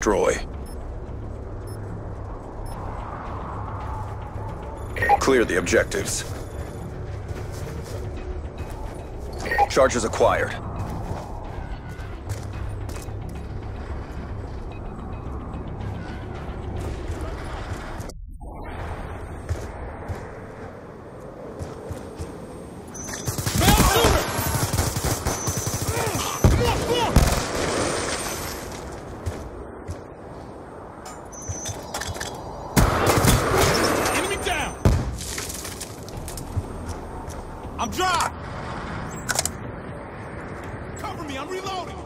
destroy. Clear the objectives. Charges acquired. I'm dry! Cover me, I'm reloading!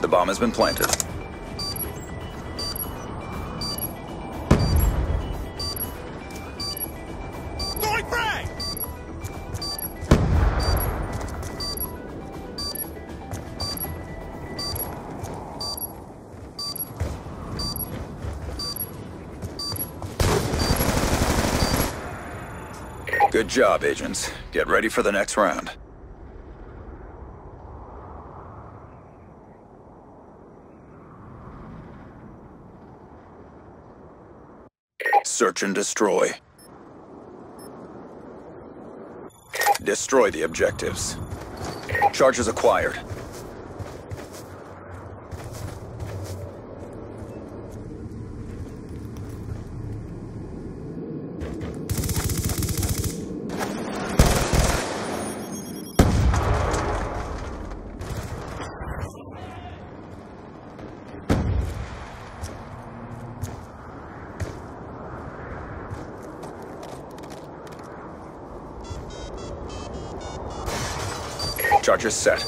The bomb has been planted. Good job, agents. Get ready for the next round. Search and destroy. Destroy the objectives. Charges acquired. Charges set.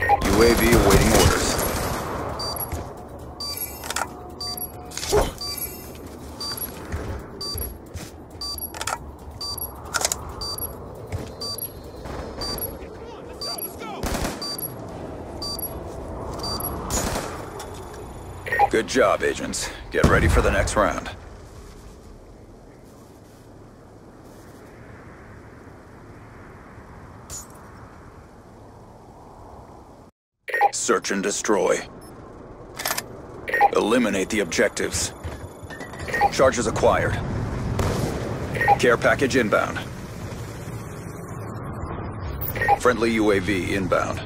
UAV awaiting orders. Good job, agents. Get ready for the next round. Search and destroy. Eliminate the objectives. Charges acquired. Care package inbound. Friendly UAV inbound.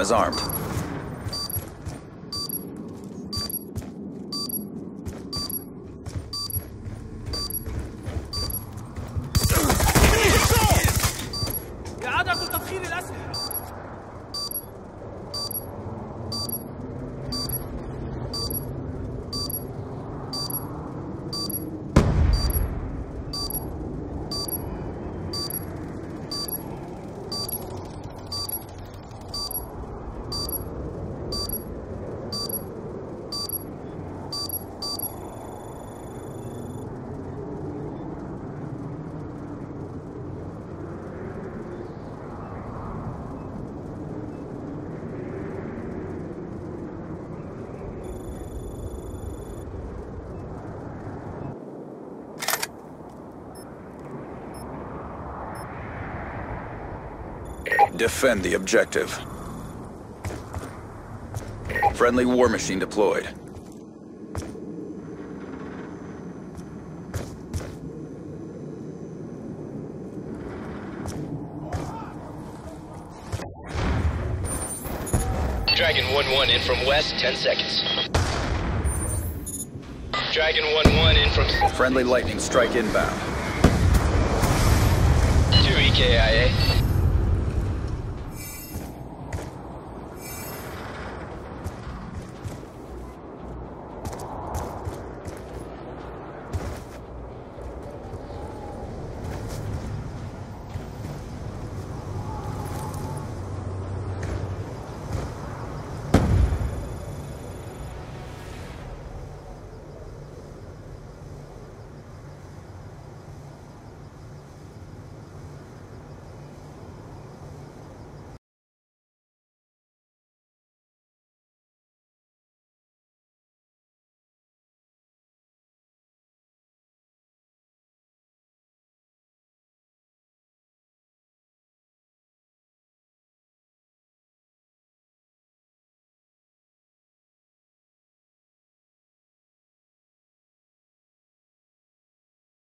Bomb is armed. Defend the objective. Friendly war machine deployed. Dragon 1-1 in from west, 10 seconds. Dragon 1-1 in from Friendly lightning strike inbound. 2 EKIA.